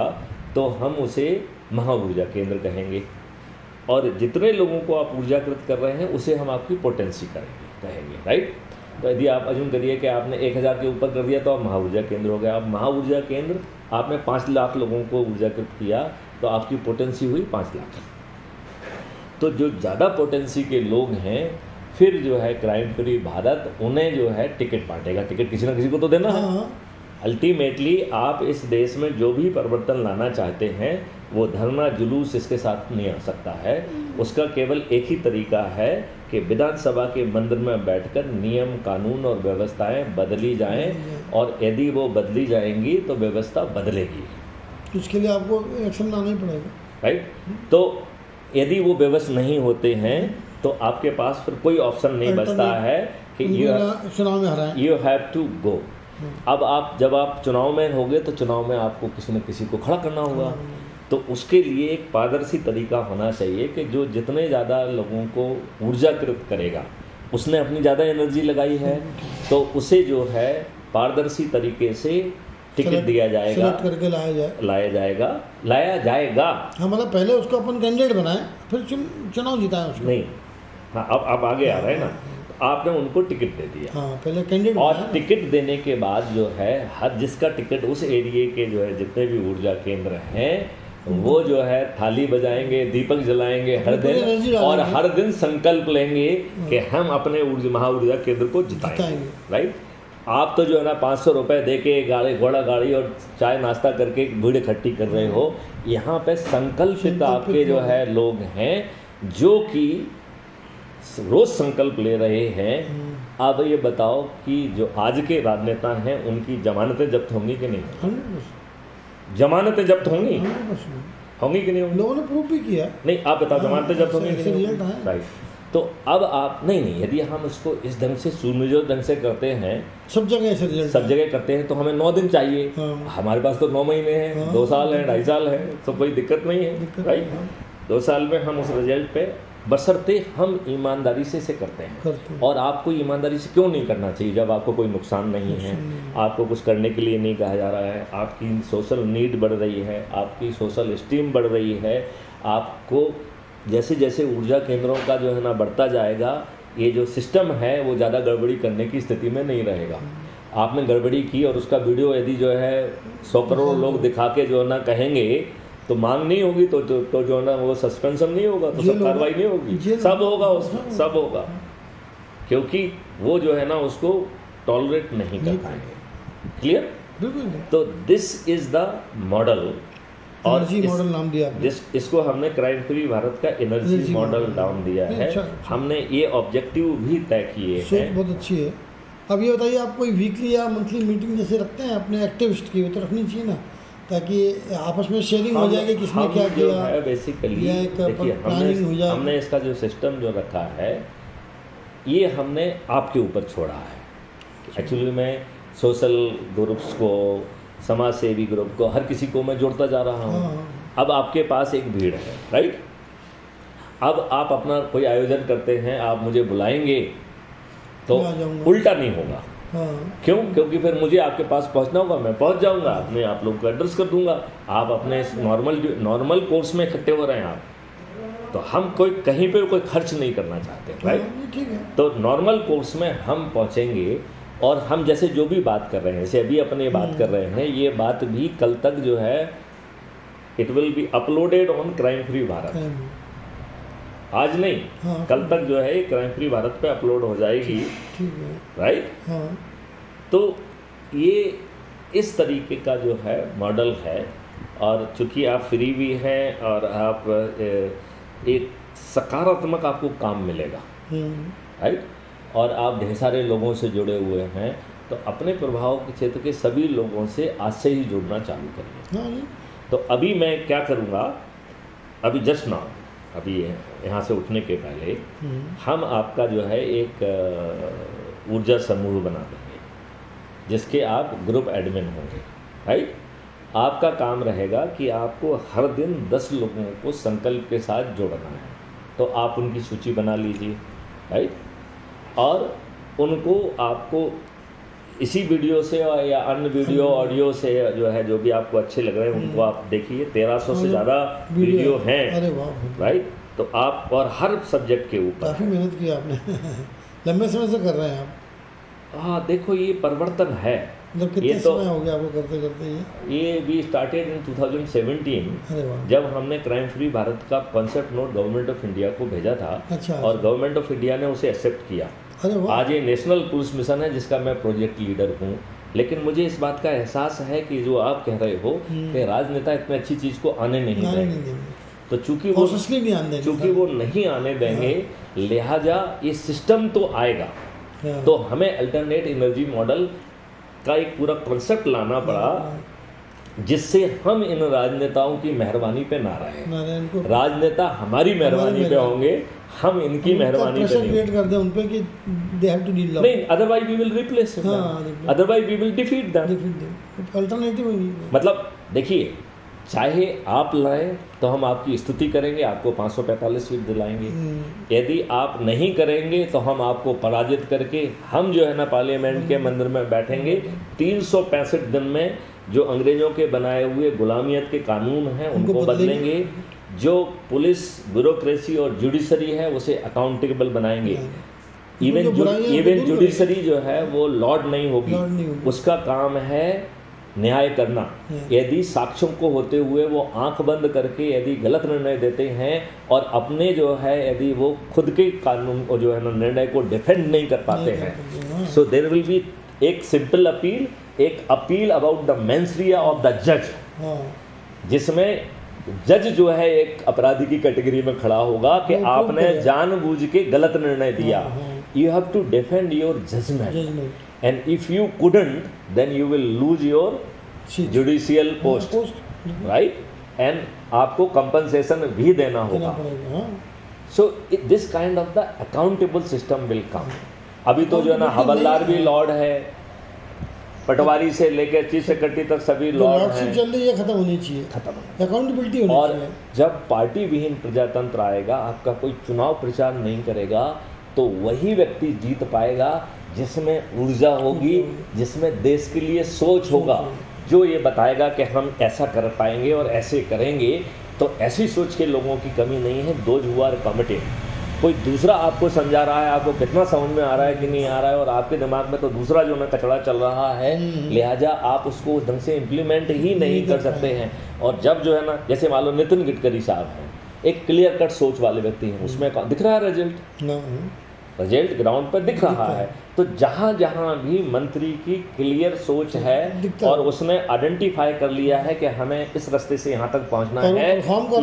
तो हम उसे महा ऊर्जा केंद्र कहेंगे। और जितने लोगों को आप ऊर्जाकृत कर रहे हैं उसे हम आपकी पोटेंसी करेंगे कहेंगे। राइट तो यदि आप अजूम करिए कि आपने एक हज़ार के ऊपर कर दिया तो आप महा ऊर्जा केंद्र हो गया आप महा ऊर्जा केंद्र आपने पाँच लाख लोगों को ऊर्जाकृत किया तो आपकी पोटेंसी हुई पाँच लाख। तो जो ज़्यादा पोटेंसी के लोग हैं फिर जो है क्राइम फ्री भारत उन्हें जो है टिकट बांटेगा। टिकट किसी ना किसी को तो देना। है हाँ। अल्टीमेटली आप इस देश में जो भी परिवर्तन लाना चाहते हैं वो धरना जुलूस इसके साथ नहीं आ सकता है। उसका केवल एक ही तरीका है कि विधानसभा के मंदिर में बैठकर नियम कानून और व्यवस्थाएँ बदली जाएँ और यदि वो बदली जाएँगी तो व्यवस्था बदलेगी। उसके लिए आपको एक्शन लाना ही पड़ेगा। राइट तो यदि वो व्यवस्था नहीं होते हैं तो आपके पास फिर कोई ऑप्शन नहीं बचता है कि यू चुनाव में हराएँ। यू हैव टू गो अब आप जब आप चुनाव में होगे तो चुनाव में आपको किसी न किसी को खड़ा करना होगा। तो उसके लिए एक पारदर्शी तरीका होना चाहिए कि जो जितने ज़्यादा लोगों को ऊर्जाकृत करेगा उसने अपनी ज़्यादा एनर्जी लगाई है तो उसे जो है पारदर्शी तरीके से टिकट दिया जाएगा। करके लाया जाए। लाया जाएगा। लाया जाएगा। हाँ मतलब पहले उसको अपन कैंडिडेट बनाए फिर चुन, चुनाव जिताए उसको। नहीं। हाँ अब अब आगे आ रहा है ना? तो आपने उनको टिकट दे दिया। हाँ पहले कैंडिडेट और टिकट देने के बाद जो है हर जिसका टिकट उस एरिए के जो है जितने भी ऊर्जा केंद्र हैं वो जो है थाली बजाएँगे दीपक जलाएँगे हर दिन और हर दिन संकल्प लेंगे कि हम अपने ऊर्जा महा ऊर्जा केंद्र को जिताएँगे। राइट आप तो जो है ना पाँच सौ रुपये दे के गाड़ी घोड़ा गाड़ी और चाय नाश्ता करके भीड़ इकट्ठी कर रहे हो यहाँ पे संकल्पित आपके जो है लोग हैं जो कि रोज संकल्प ले रहे हैं। हम्म। अब ये बताओ कि जो आज के राजनेता हैं उनकी जमानतें जब्त होंगी कि नहीं? जमानतें जब्त होंगी? होंगी कि नहीं होंगी? लोगों ने प्रूव भी किया नहीं आप बताओ हाँ, जमानतें जब्त होंगी। राइट तो अब आप नहीं नहीं यदि हम इसको इस ढंग से सुनियोजित ढंग से करते हैं सब जगह ऐसे सब जगह करते हैं तो हमें नौ दिन चाहिए। हाँ। हमारे पास तो नौ महीने हैं हाँ। दो साल हैं ढाई साल है तो कोई दिक्कत नहीं है राइट हाँ। दो साल में हम उस रिज़ल्ट पे बसरते हम ईमानदारी से इसे करते हैं। करते और आपको ईमानदारी से क्यों नहीं करना चाहिए? जब आपको कोई नुकसान नहीं है आपको कुछ करने के लिए नहीं कहा जा रहा है आपकी सोशल नीड बढ़ रही है आपकी सोशल स्टीम बढ़ रही है आपको जैसे जैसे ऊर्जा केंद्रों का जो है ना बढ़ता जाएगा ये जो सिस्टम है वो ज़्यादा गड़बड़ी करने की स्थिति में नहीं रहेगा। आपने गड़बड़ी की और उसका वीडियो यदि जो है सौ करोड़ लोग दिखा के जो है ना कहेंगे तो मांग नहीं होगी तो तो, तो जो है ना वो सस्पेंशन नहीं होगा तो सब कार्रवाई नहीं होगी। सब होगा। उसमें सब होगा। क्योंकि वो जो है ना उसको टॉलरेट नहीं कर पाएँगे। क्लियर तो दिस इज़ द मॉडल और मॉडल नाम दिया जिस इसको हमने क्राइम फ्री भारत का एनर्जी मॉडल। डाउन दिया है। अच्छा, अच्छा। हमने ये ऑब्जेक्टिव भी तय किए हैं। बहुत अच्छी है। अब ये बताइए आप कोई वीकली या मंथली मीटिंग जैसे रखते हैं अपने एक्टिविस्ट की वो तो रखनी चाहिए ना। ताकि आपस में शेयरिंग हो हम- जाए कि किसने क्या किया। है बेसिकली देखिए हो हमने जाए। हमने इसका जो सिस्टम जो रखा है ये हमने आपके ऊपर छोड़ा है। एक्चुअली मैं सोशल ग्रुप्स को समाज सेवी ग्रुप को हर किसी को मैं जोड़ता जा रहा हूँ। हाँ। अब आपके पास एक भीड़ है राइट अब आप अपना कोई आयोजन करते हैं आप मुझे बुलाएँगे तो। उल्टा नहीं होगा। क्यों? क्योंकि फिर मुझे आपके पास पहुँचना होगा मैं पहुँच जाऊँगा अपने आप लोगों को एड्रेस कर दूँगा। आप अपने नॉर्मल नॉर्मल कोर्स में इकट्ठे हो रहे हैं आप तो हम कोई कहीं पे कोई खर्च नहीं करना चाहते राइट हाँ, ठीक है। तो नॉर्मल कोर्स में हम पहुँचेंगे और हम जैसे जो भी बात कर रहे हैं जैसे अभी अपने बात कर रहे हैं ये बात भी कल तक जो है it will be uploaded on crime free Bharat हाँ, आज नहीं हाँ। कल तक जो है क्राइम फ्री भारत पे अपलोड हो जाएगी। ठीक है। राइट हाँ। तो ये इस तरीके का जो है मॉडल है और चूँकि आप फ्री भी हैं और आप एक सकारात्मक आपको काम मिलेगा। राइट और आप ढेर सारे लोगों से जुड़े हुए हैं तो अपने प्रभाव के क्षेत्र के सभी लोगों से आज से ही जुड़ना चालू करिए। हाँ तो अभी मैं क्या करूँगा अभी जस्ट नाउ अभी यहाँ से उठने के पहले हम्म, हम आपका जो है एक ऊर्जा समूह बना देंगे जिसके आप ग्रुप एडमिन होंगे राइट? आपका काम रहेगा कि आपको हर दिन दस लोगों को संकल्प के साथ जोड़ना है। तो आप उनकी सूची बना लीजिए राइट? और उनको आपको इसी वीडियो से और या अन्य वीडियो ऑडियो से जो है जो भी आपको अच्छे लग रहे हैं उनको आप देखिए। तेरह सौ से ज़्यादा वीडियो। हैं। राइट? तो आप और हर सब्जेक्ट के ऊपर। काफ़ी मेहनत की आपने। लंबे समय से कर रहे हैं आप। हाँ देखो ये परिवर्तन है। मतलब ये तो समय हो गया आपको करते करते ये? ये वी स्टार्टेड इन 2017 जब हमने क्राइम फ्री भारत का concept note government of India को भेजा था अच्छा और गवर्नमेंट ऑफ़ इंडिया ने उसे एक्सेप्ट किया। आज ये नेशनल पुलिस मिशन है जिसका मैं प्रोजेक्ट लीडर हूँ। लेकिन मुझे इस बात का एहसास है कि जो आप कह रहे हो हम्म। कि राजनेता इतनी अच्छी चीज़ को आने नहीं देंगे। तो चूँकि वो नहीं आने चूँकि वो नहीं आने देंगे लिहाजा ये सिस्टम तो आएगा। हाँ। तो हमें अल्टरनेट एनर्जी मॉडल का एक पूरा कॉन्सेप्ट लाना पड़ा हाँ। जिससे हम इन राजनेताओं की मेहरबानी पे ना रहे। राजनेता हमारी मेहरबानी पे होंगे हम इनकी मेहरबानी क्रिएट कर दे उन पे कि दे हैव टू डील नहीं otherwise we will replace otherwise we will defeat them alternative मतलब देखिए चाहे आप लाएँ तो हम आपकी स्तुति करेंगे आपको 545 सीट दिलाएँगे। हम्म, यदि आप नहीं करेंगे तो हम आपको पराजित करके हम जो है ना पार्लियामेंट के मंदिर में बैठेंगे। तीन सौ पैंसठ दिन में जो अंग्रेज़ों के बनाए हुए गुलामियत के कानून हैं उनको उनको बदलेंगे। जो पुलिस ब्यूरोक्रेसी और जुडिशरी है उसे अकाउंटेबल बनाएँगे। इवन इवन जुडिशरी जो है वो लॉर्ड नहीं होगी। उसका काम है न्याय करना। हाँ। यदि साक्ष्यों को होते हुए वो आँख बंद करके यदि गलत निर्णय देते हैं और अपने जो है यदि वो खुद के कानून को जो है ना निर्णय को डिफेंड नहीं कर पाते हैं। सो देर विल बी एक सिंपल अपील एक appeal about the mens rea of the जज जिसमें जज जो है एक अपराधी की कैटेगरी में खड़ा होगा कि आपने। जानबूझ के गलत निर्णय दिया। हाँ, हाँ। You have to defend your judgement and if you couldn't then you will lose your judicial post right and आपको कंपनसेशन भी देना होगा। So this kind of the accountable system will come अभी तो जो है ना हवलदार भी लॉर्ड है। पटवारी से लेकर चीफ सेक्रेटरी तक सभी लॉर्डशिप चल रही है खत्म होनी चाहिए। खत्म। अकाउंटेबिलिटी होनी और चाहिए। जब पार्टी विहीन प्रजातंत्र आएगा आपका कोई चुनाव प्रचार नहीं करेगा तो वही व्यक्ति जीत पाएगा जिसमें ऊर्जा होगी जिसमें देश के लिए सोच होगा। जो। ये बताएगा कि हम ऐसा कर पाएँगे और ऐसे करेंगे तो ऐसी सोच के लोगों की कमी नहीं है। दो जुआर आर कमिटेड कोई दूसरा आपको समझा रहा है आपको कितना समझ में आ रहा है कि नहीं आ रहा है और आपके दिमाग में तो दूसरा जो ना कचड़ा चल रहा है लिहाजा आप उसको उस ढंग से इम्प्लीमेंट ही नहीं कर सकते हैं। और जब जो है ना जैसे मान लो नितिन गडकरी साहब हैं एक क्लियर कट सोच वाले व्यक्ति हैं उसमें दिख रहा है रिज़ल्ट। रिज़ल्ट ग्राउंड पर दिख रहा है। तो जहाँ जहाँ भी मंत्री की क्लियर सोच है और उसने आइडेंटिफाई कर लिया है कि हमें इस रास्ते से यहाँ तक पहुँचना है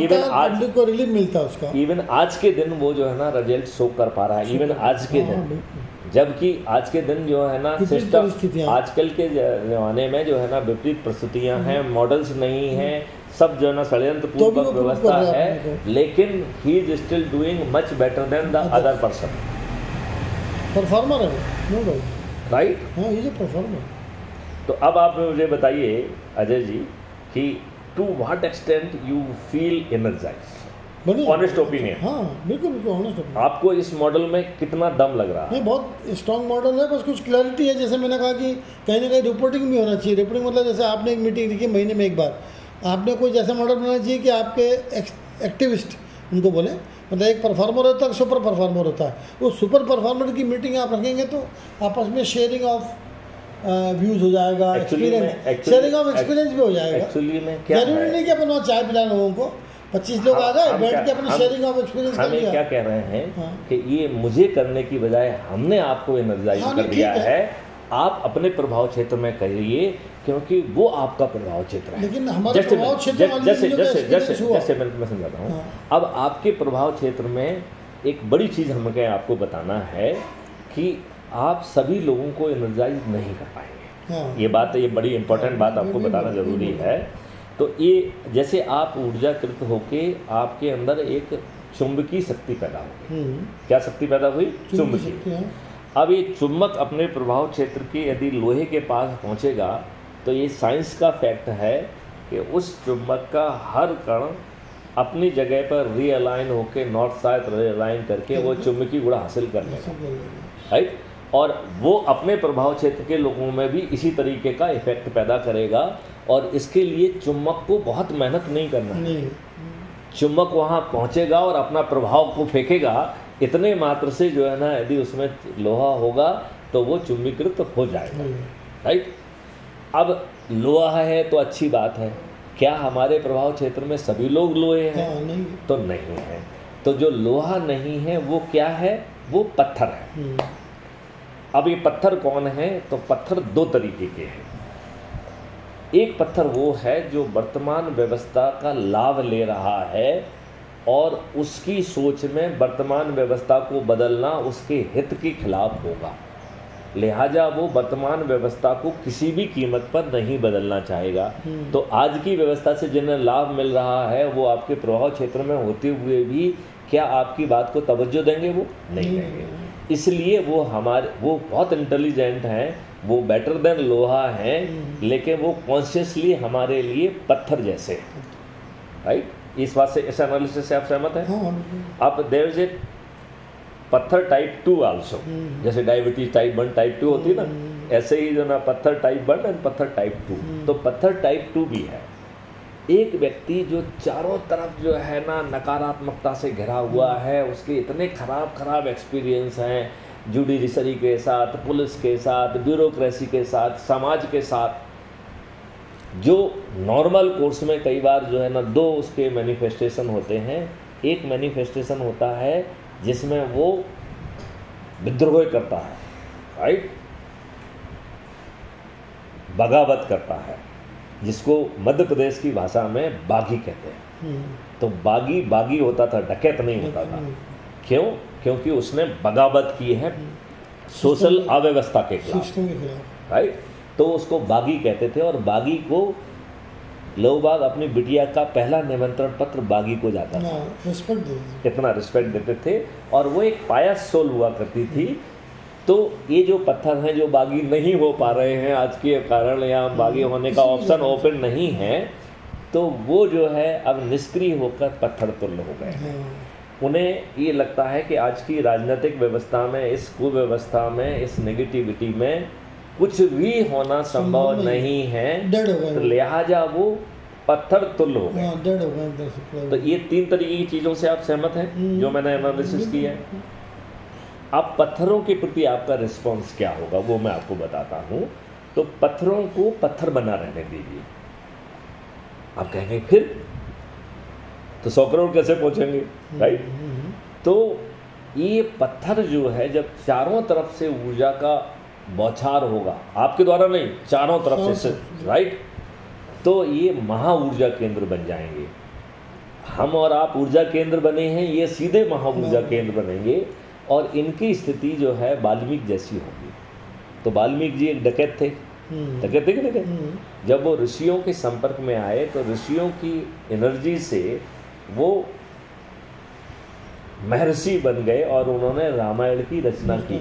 इवन आज को रिलीफ मिलता है उसका। इवन आज के दिन वो जो है ना रिज़ल्ट शो कर पा रहा है इवन आज के हाँ, दिन। जबकि आज के दिन जो है ना सिस्टम आजकल के जमाने में जो है ना विपरीत परिस्थितियाँ हैं मॉडल्स नहीं हैं। सब जो है ना षडयंत्र तो पूर्वक व्यवस्था है है लेकिन he is still doing much better than the other person performer है राइट हाँ ये जो परफॉर्मर तो अब आप मुझे बताइए अजय जी कि to what extent you feel energise honest opinion हाँ बिल्कुल बिल्कुल ऑनेस्ट ओपिनियन आपको इस मॉडल में कितना दम लग रहा है? नहीं बहुत स्ट्रॉन्ग मॉडल है बस कुछ क्लैरिटी है जैसे मैंने कहा कि कहीं ना कहीं रिपोर्टिंग भी होना चाहिए। रिपोर्टिंग मतलब जैसे आपने एक मीटिंग रखी महीने में एक बार। आपने कोई जैसा मॉडल बनाना चाहिए कि आपके एक्टिविस्ट उनको बोले। मतलब एक परफॉर्मर होता है सुपर परफॉर्मर होता है। वो सुपर परफॉर्मर की मीटिंग आप रखेंगे तो आपस में शेयरिंग ऑफ़ व्यूज़ हो जाएगा एक्सपीरियंस शेयरिंग ऑफ़ एक्सपीरियंस भी हो जाएगा। एक्चुअली में क्या ज़रूरी नहीं कि अपन वहाँ चाय पिला लोगों को। पच्चीस लोग आ गए बैठ के अपने शेयरिंग ऑफ़ एक्सपीरियंस कर हम लिया। क्या कह रहे हैं हाँ। कि ये मुझे करने की बजाय हमने आपको एनर्जाइज हाँ, कर दिया है। है। आप अपने प्रभाव क्षेत्र में करिए क्योंकि वो आपका प्रभाव क्षेत्र है। लेकिन हमारे प्रभाव क्षेत्र जैसे जैसे जैसे जैसे। मैं मैं समझाता हूँ। हाँ। अब आपके प्रभाव क्षेत्र में एक बड़ी चीज़ हमें आपको बताना है कि आप सभी लोगों को एनर्जाइज नहीं कर पाएँगे। हाँ। ये बात ये बड़ी इंपॉर्टेंट बात आपको बताना ज़रूरी है। तो ये जैसे आप ऊर्जाकृत होके आपके अंदर एक चुंबकीय शक्ति पैदा हो हम्म। क्या शक्ति पैदा हुई? चुंबकीय हाँ। अब ये चुंबक अपने प्रभाव क्षेत्र के यदि लोहे के पास पहुंचेगा तो ये साइंस का फैक्ट है कि उस चुंबक का हर कण अपनी जगह पर रीअलाइन होकर नॉर्थ साउथ रीअलाइन करके वो चुंबकीय गुण हासिल कर लेगा। राइट और वो अपने प्रभाव क्षेत्र के लोगों में भी इसी तरीके का इफ़ेक्ट पैदा करेगा और इसके लिए चुम्बक को बहुत मेहनत नहीं करना है। नहीं। चुम्बक वहाँ पहुँचेगा और अपना प्रभाव को फेंकेगा इतने मात्र से जो है ना यदि उसमें लोहा होगा तो वो चुंबीकृत हो जाएगा। राइट अब लोहा है तो अच्छी बात है। क्या हमारे प्रभाव क्षेत्र में सभी लोग लोहे हैं? हाँ नहीं। तो नहीं है। तो जो लोहा नहीं है वो क्या है? वो पत्थर है। हम्म, अब ये पत्थर कौन है? तो पत्थर दो तरीके के हैं। एक पत्थर वो है जो वर्तमान व्यवस्था का लाभ ले रहा है और उसकी सोच में वर्तमान व्यवस्था को बदलना उसके हित के खिलाफ होगा। लिहाजा वो वर्तमान व्यवस्था को किसी भी कीमत पर नहीं बदलना चाहेगा। तो आज की व्यवस्था से जिन्हें लाभ मिल रहा है वो आपके प्रभाव क्षेत्र में होते हुए भी क्या आपकी बात को तवज्जो देंगे वो? नहीं देंगे। इसलिए वो हमारे वो बहुत इंटेलिजेंट हैं वो बेटर देन लोहा हैं लेकिन वो कॉन्शियसली हमारे लिए पत्थर जैसे राइट इस बात से इस एनालिसिस से आप सहमत हैं? हाँ अब देर इज़ पत्थर टाइप टू आल्सो जैसे diabetes type one type two होती है ना ऐसे ही जो ना पत्थर टाइप वन एंड पत्थर टाइप टू तो पत्थर टाइप टू भी है। एक व्यक्ति जो चारों तरफ़ जो है ना नकारात्मकता से घिरा हुआ है उसके इतने खराब खराब एक्सपीरियंस हैं जुडिशरी के साथ पुलिस के साथ ब्यूरोक्रेसी के साथ समाज के साथ जो नॉर्मल कोर्स में कई बार जो है ना दो उसके मैनिफेस्टेशन होते हैं। एक मैनिफेस्टेशन होता है जिसमें वो विद्रोह करता है राइट बगावत करता है जिसको मध्य प्रदेश की भाषा में बागी कहते हैं। हम्म, तो बागी बागी होता था डकैत नहीं होता था। क्यों? क्योंकि उसने बगावत की है सोशल अव्यवस्था के के खिलाफ। राइट तो उसको बागी कहते थे और बागी को लोग बाग अपनी बिटिया का पहला निमंत्रण पत्र बागी को जाता था। रिस्पेक्ट इतना रिस्पेक्ट देते थे और वो एक पायस सोल हुआ करती थी। तो ये जो पत्थर हैं जो बागी नहीं हो पा रहे हैं आज के कारण या बागी होने का ऑप्शन ओपन नहीं है तो वो जो है अब निष्क्रिय होकर पत्थर तुल्य हो गए हाँ। उन्हें ये लगता है कि आज की राजनीतिक व्यवस्था में इस कुव्यवस्था में इस नेगेटिविटी में कुछ भी होना संभव नहीं। है। तो लिहाजा वो पत्थर तुल्य हो गए। हाँ तो ये तीन तरीके की चीज़ों से आप सहमत हैं जो मैंने एनालिसिस किया है। अब पत्थरों के प्रति आपका रिस्पॉन्स क्या होगा वो मैं आपको बताता हूँ। तो पत्थरों को पत्थर बना रहने दीजिए। आप कहेंगे फिर? तो सौ करोड़ कैसे पहुँचेंगे राइट तो ये पत्थर जो है जब चारों तरफ़ से ऊर्जा का बौछार होगा। आपके द्वारा नहीं चारों तरफ़ से राइट तो ये महा ऊर्जा केंद्र बन जाएँगे। हम और आप ऊर्जा केंद्र बने हैं ये सीधे महा ऊर्जा केंद्र बनेंगे और इनकी स्थिति जो है वाल्मीकि जैसी होगी। तो वाल्मीकि जी एक डकैत थे। हम्म, डकैत थे कि थे हम्म, जब वो ऋषियों के संपर्क में आए तो ऋषियों की एनर्जी से वो महर्षि बन गए और उन्होंने रामायण की रचना की।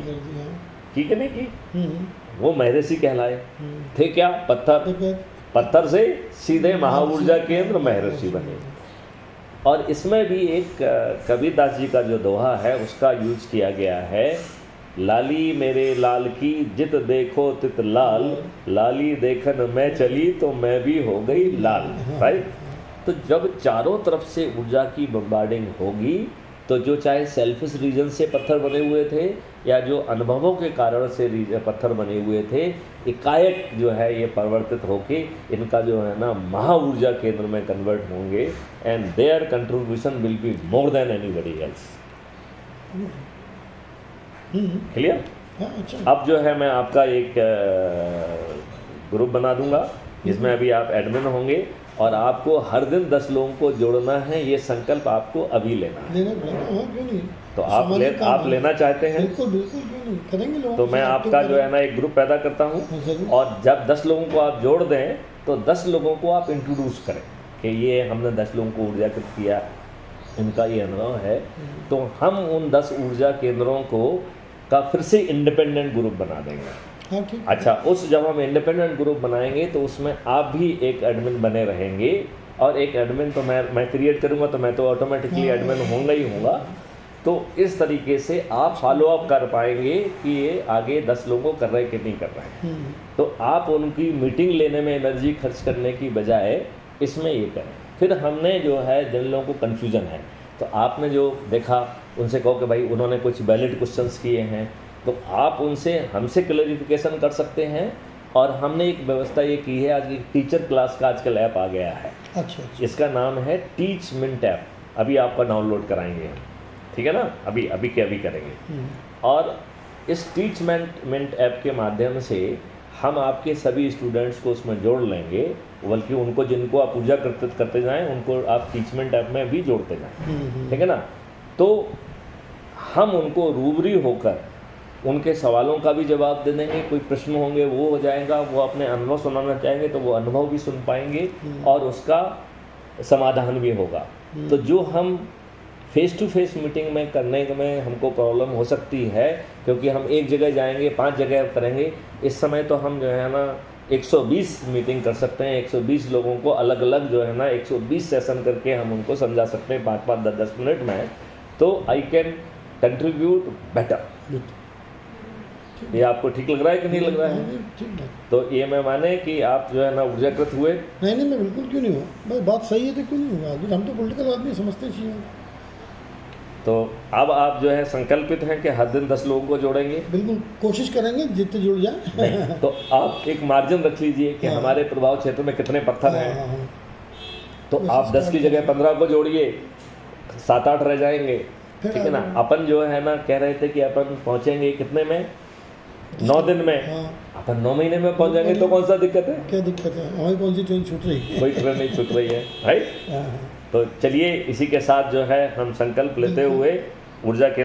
की कि नहीं की हम्म, वो महर्षि कहलाए। हम्म, थे क्या? पत्थर। पत्थर से सीधे महाऊर्जा केंद्र महर्षि बने। और इसमें भी एक कबीरदास जी का जो दोहा है उसका यूज़ किया गया है। लाली मेरे लाल की जित देखो तित लाल। लाली देखन मैं चली तो मैं भी हो गई लाल राइट तो जब चारों तरफ़ से ऊर्जा की बम्बार्डिंग होगी तो जो चाहे सेल्फिश रीजन से पत्थर बने हुए थे या जो अनुभवों के कारण से पत्थर बने हुए थे एकाएक जो है ये परिवर्तित होके इनका जो है ना महा ऊर्जा केंद्र में कन्वर्ट होंगे and their contribution will be more than anybody else clear अब जो है मैं आपका एक ग्रुप बना दूँगा जिसमें अभी आप एडमिन होंगे और आपको हर दिन दस लोगों को जोड़ना है ये संकल्प आपको अभी लेना है। लेना पड़ेगा क्यों नहीं? तो आप ले आप लेना चाहते हैं? बिल्कुल बिल्कुल क्यों नहीं? करेंगे लोग। तो मैं आपका जो है ना एक ग्रुप पैदा करता हूँ। हाँ, और जब दस लोगों को आप जोड़ दें तो दस लोगों को आप इंट्रोड्यूस करें कि ये हमने दस लोगों को ऊर्जाकृत किया। इनका ये अनुभव है। तो हम उन दस ऊर्जा केंद्रों को का फिर से इंडिपेंडेंट ग्रुप बना देंगे। अच्छा उस जब हम इंडिपेंडेंट ग्रुप बनाएँगे तो उसमें आप भी एक एडमिन बने रहेंगे। और एक एडमिन तो मैं मैं क्रिएट करूँगा तो मैं तो ऑटोमेटिकली एडमिन होऊँगा ही होऊँगा। तो इस तरीके से आप फॉलो अप कर पाएँगे कि ये आगे दस लोगों कर रहे हैं कि नहीं कर रहे हैं। हम्म, तो आप उनकी मीटिंग लेने में एनर्जी खर्च करने की बजाय इसमें ये करें। फिर हमने जो है जिन लोगों को कन्फ्यूज़न है तो आपने जो देखा उनसे कहो कि भाई उन्होंने कुछ वैलिड क्वेश्चंस किए हैं। तो आप उनसे हमसे क्लैरिफिकेशन कर सकते हैं और हमने एक व्यवस्था ये की है आज एक टीचर क्लास का आजकल ऐप आ गया है। अच्छा अच्छा। इसका नाम है टीच मिंट ऐप अभी आपका डाउनलोड कराएँगे। हम ठीक है ना? अभी अभी के अभी करेंगे। हम्म, और इस टीच मिंट ऐप के माध्यम से हम आपके सभी स्टूडेंट्स को उसमें जोड़ लेंगे बल्कि उनको जिनको आप पूजा करते करते जाएँ उनको आप टीचमेंट ऐप में भी जोड़ते जाएँ। हम्म, हम्म, ठीक है ना? तो हम उनको रूबरी होकर उनके सवालों का भी जवाब दे देंगे कोई प्रश्न होंगे वो हो जाएगा वो अपने अनुभव सुनाना चाहेंगे तो वो अनुभव भी सुन पाएँगे और उसका समाधान भी होगा। तो जो हम फेस टू फेस मीटिंग में करने में हमको प्रॉब्लम हो सकती है क्योंकि हम एक जगह जाएँगे पाँच जगह करेंगे इस समय तो हम जो है ना 120 मीटिंग कर सकते हैं 120 लोगों को अलग अलग जो है ना 120 सेशन करके हम उनको समझा सकते हैं पाँच पाँच दस दस मिनट में तो आई कैन कंट्रीब्यूट बेटर। ये आपको ठीक लग रहा है कि नहीं लग रहा है? ठीक तो ये मैं माने कि आप जो है ना ऊर्जाकृत हुए। नहीं नहीं मैं बिल्कुल क्यों नहीं हूँ भाई बात सही है तो क्यों नहीं हूँ हम तो पॉलिटिकल आदमी समझते चाहिए तो अब आप जो है संकल्पित हैं कि हर दिन दस लोगों को जोड़ेंगे? बिल्कुल कोशिश करेंगे जितने जुड़ जाए। तो आप एक मार्जिन रख लीजिए कि हाँ। हमारे प्रभाव क्षेत्र में कितने पत्थर हैं हाँ, हाँ। तो आप दस की जगह पंद्रह को जोड़िए सात आठ रह जाएँगे। ठीक है ना? अपन जो है ना कह रहे थे कि अपन पहुँचेंगे कितने में? नौ दिन में। हाँ। अपन नौ महीने में पहुँच जाएँगे तो कौन सा दिक्कत है? क्या दिक्कत है? हमारी कौन सी ट्रेन छूट रही है। कोई ट्रेन नहीं छूट रही है राइट हाँ, हाँ। तो चलिए इसी के साथ जो है हम संकल्प लेते हुए ऊर्जा केंद्र